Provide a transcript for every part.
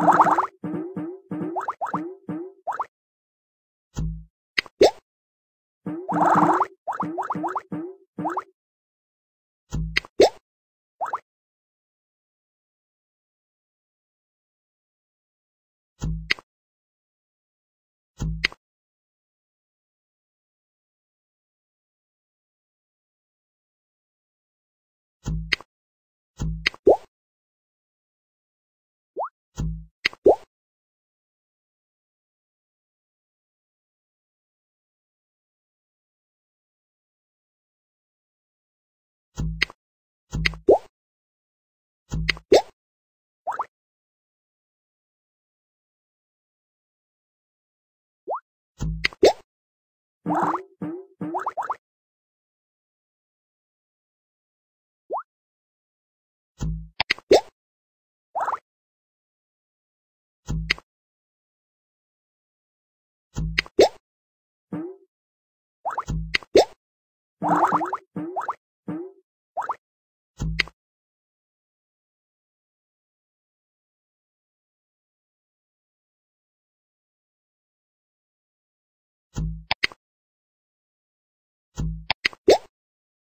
you フフフ。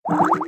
you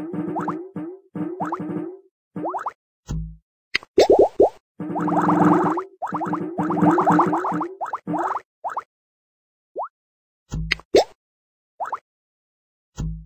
you.